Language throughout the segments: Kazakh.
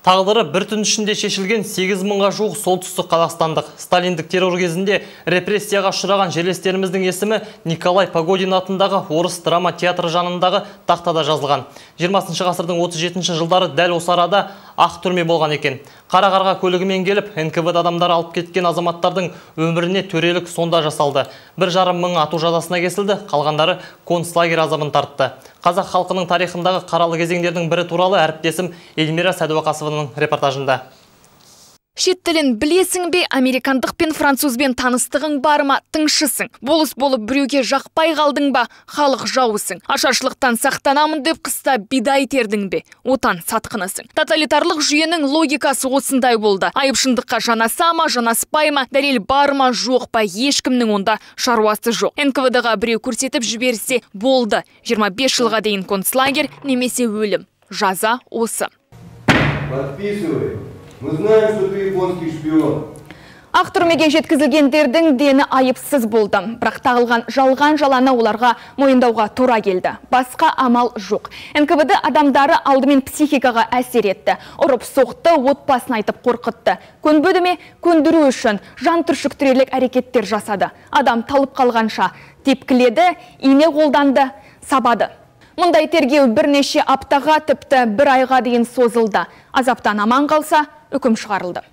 Тағдыры бір түн ішінде шешілген 8 мыңға жуық солтүстік қазақстандық сталиндік террор кезінде репрессияға ұшыраған жерлестеріміздің есімі Николай Погодин атындағы орыс драма театры жанындағы тақтада жазылған. 20 ғасырдың 37 жылдары дәл осы арада ақ түрме болған екен. Қара қарға көлігімен келіп, НКВД адамдар алып кеткен азаматтардың өміріне төрелік сонда жасалды. Бір жарым мың ату жазасына кесілді, қалғандары концлагер азабын тартты. Қазақ халқының тарихындағы қаралы кезеңдердің бірі туралы әріптесім Эльмира Сәдуақасованың репортажында. Шет тілін білесің бе, американдық пен французбен таныстығың бар ма, тыңшысың. Болыс болып біреуге жақпай қалдың ба, халық жауысың. Ашаршылықтан сақтанамын деп қыста бидай тердің бе, отан сатқынысың. Тоталитарлық жүйенің логикасы осындай болды. Айып шындыққа жанаса ма, жанаспай ма, дәлел бар ма, жоқ па, ешкімнің онда шаруасы жоқ. НКВД-ға біреу көрсетіп жіберсе болды. 25 жылға дейін концлагер немесе өлім. Жаза осы. Подписывай. Мы знаем, что ты японский шпион. Ақ жеткізілгендердің дені айыпсыз болды. Бірақ тағылған жалған жаланы оларға мойындауға тура келді. Басқа амал жоқ. НКВД адамдары алдымен психикаға әсер етті. Ұрып соқты, отбасын айтып қорқытты. Көнбеді ме, көндіру үшін жан түршіктірерлік әрекеттер жасады. Адам талып қалғанша тепкіледі, ине қолданды, сабады. Мұндай тергеу бірнеше аптаға тіпті бір айға дейін созылды. Азаптан аман қалса, үкім шығарылды.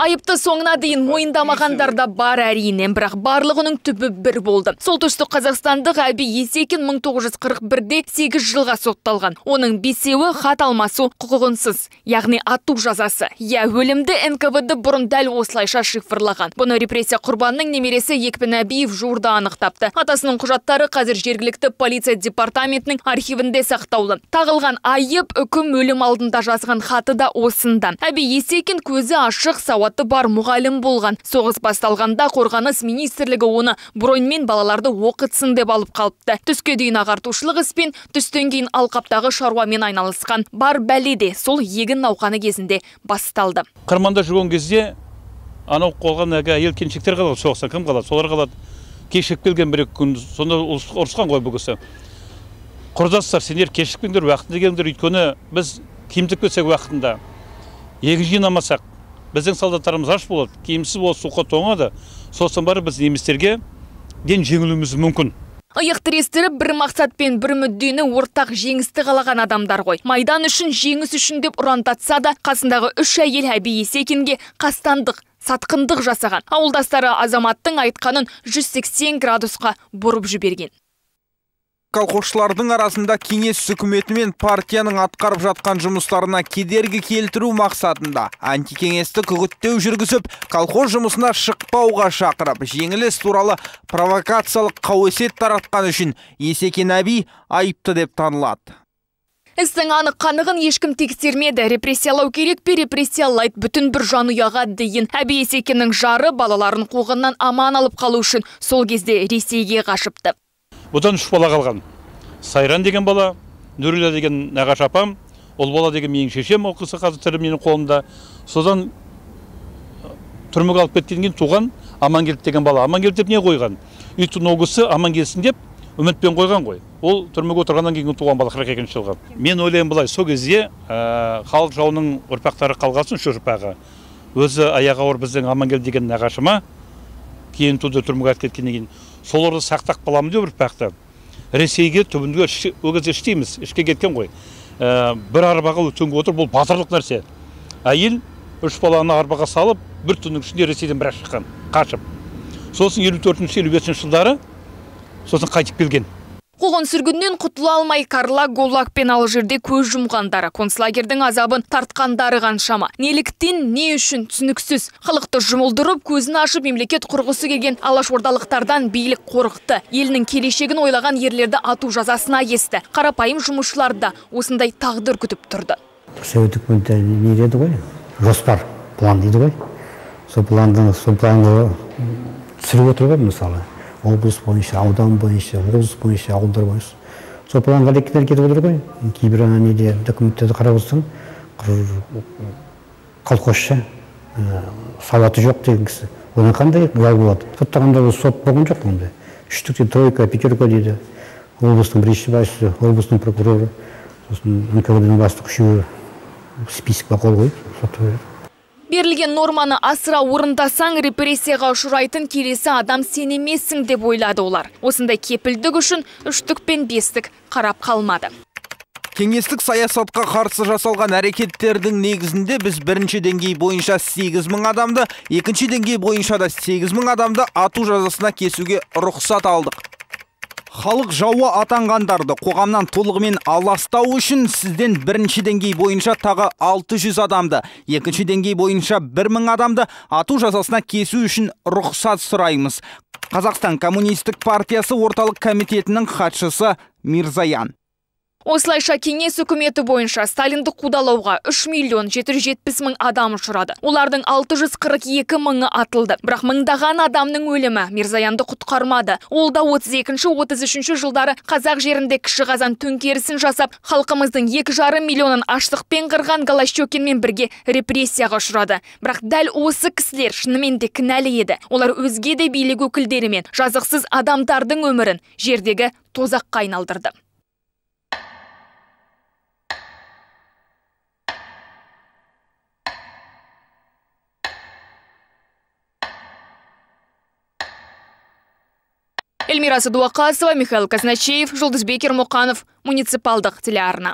Айыпты соңына дейін мойындамағандар да бар әрине, бірақ барлығының түбі бір болды. Солтүстік қазақстандық Әби Есекин 1941-де 8 жылға сотталған. Оның бесеуі хат алмасу құқығынсыз, яғни ату жазасы. Я өлімді НКВД бұрын дәл осылайша шифрлаған. Бұны репрессия құрбанның немересі Екпін Әбиев жуырда анықтапты. Атасының құжаттары қазір жергілікті полиция департаментінің архивінде сақтаулы. Тағылған айып үкім өлім алдында жазған хаты да осында. Әби Есекин көзі ашық сауатты бар мұғалім болған. Соғыс басталғанда қорғаныс министрлігі оны броньмен балаларды оқытсын деп алып қалыпты. Түске дейін ағартушылық іспен, түстен кейін алқаптағы шаруамен айналысқан. Бар бәле де сол егін науқаны кезінде басталды. қырманда жүрген кезде анау қолған әлгі әйел келіншектер қалады соғыстан кім қалады солар қалады кешігіп келген бір күн сонда ұрысқан ғой бұл құрдастар сендер кешікпеңдер уақытында келіңдер өйткені біз тікпесек уақытында егін жинамасақ біздің солдаттарымыз аш болады киімсіз болады суыққа тоңады сосын барып біз немістерге ден жеңілуіміз мүмкін Иық тірестіріп бір мақсатпен бір мүддені ортақ жеңісті қалаған адамдар ғой. Майдан үшін, жеңіс үшін деп ұрандатса да, қасындағы үш әйел Әби Есекинге қастандық, сатқындық жасаған. Ауылдастары азаматтың айтқанын 180 градусқа бұрып жіберген. Колхозшылардың арасында кеңес үкіметі мен партияның атқарып жатқан жұмыстарына кедергі келтіру мақсатында антикеңестік үгіттеу жүргізіп колхоз жұмысына шықпауға шақырып жеңіліс туралы провокациялық қауесет таратқан үшін есекен әби айыпты деп танылады Істің анық қанығын ешкім тексермеді. Репрессиялау керек пе репрессиялайды бүтін бір жанұяға дейін. Әбі Есекеннің жары балаларын қуғыннан аман алып қалу үшін сол кезде Ресейге қашыпты. Бұдан үш бала қалған. Сайран деген бала нұрила деген нағашы апам ол бала деген менің шешем ол қазір тірі менің қолымда. Содан түрмеге алып кеткеннен кейін туған амангелді деген бала. Амангелді деп не қойған? Өйткені ол кісі аман келсін деп үмітпен қойған ғой. Ол түрмеге отырғаннан кейін туған бала қырық екінші жылғы. Мен ойлаймын былай сол кезде халық жауының ұрпақтары қалғасын үш ұрпағы. Өзі аяғы ауыр біздің амангелді деген нағашыма кейін туды түрмеге алып кеткеннен кейін. Соларды сақтап қаламын деп ұрпақты ресейге түбінде ол кезде іштейміз ішке кеткен ғой. Ә, бір арбаға түнгі отыр бұл батырлық нәрсе. Әйел үш баланы арбаға салып бір түннің ішінде ресейден бірақ шыққан қашып. Сосын елу төртінші елу бесінші жылдары сосын қайтып келген. Қуғын сүргіннен құтыла алмай Карла Гулаг пен Алжирде көз жұмғандары, концлагердің азабын тартқандары қаншама. Неліктен не үшін түсініксіз. Халықты жұмылдырып, көзін ашып мемлекет құрғысы келген алашордалықтардан билік қорықты. Елінің келешегін ойлаған ерлерді ату жазасына есті. Қарапайым жұмысшылар да осындай тағдыр күтіп тұрды. совет үкіметі не деді ғой жоспар план дейді ғой сол планды сол планды түсіріп отыр ғой мысалы облыс бойынша аудан бойынша облыс бойынша ауылдар бойынша. Сол планға әрекеттер кетіп отыр ғой. Кейбір ана неде документтерді қарап отырсаң колхозшы сауаты жоқ деген кісі. Одан қандай жау болады? Соттағанда сот болған жоқ ондай үштікте тройка пятерка дейді. Облыстың бірінші басшысы облыстың прокуроры сосын нквдның бастығы үшеуі списокқа қол қойып береді Берілген норманы асыра орындасаң репрессияға ұшырайтын келесі адам сен емессің деп ойлады олар. Осындай кепілдік үшін үштік пен бестік қарап қалмады. Кеңестік саясатқа қарсы жасалған әрекеттердің негізінде біз бірінші деңгей бойынша 8 мың адамды, екінші деңгей бойынша да 8 мың адамды ату жазасына кесуге рұқсат алдық. Халық жауы атанғандарды қоғамнан толығымен аластау үшін сізден бірінші деңгей бойынша тағы 600 адамды, екінші деңгей бойынша 1000 адамды ату жазасына кесу үшін рұқсат сұраймыз. Қазақстан коммунистік партиясы орталық комитетінің хатшысы Мирзаян. Осылайша кеңес үкіметі бойынша Сталинді қудалауға 3 миллион 770 мың адам ұшырады. Олардың 642 мыңы атылды. Бірақ мыңдаған адамның өлімі Мирзаянды құтқармады. Ол да 32-33 жылдары қазақ жерінде кіші қазан төңкерісін жасап, халқымыздың 2,5 миллионын аштықпен қырған Голощекинмен бірге репрессияға ұшырады. Бірақ дәл осы кісілер шынымен де кінәлі еді. Олар өзге де билік өкілдерімен жазықсыз адамдардың өмірін жердегі тозаққа айналдырды. Эльмира Садуақасова, Михаил Казначеев, Жұлдызбек Ермұқанов, муниципалдық телеарна.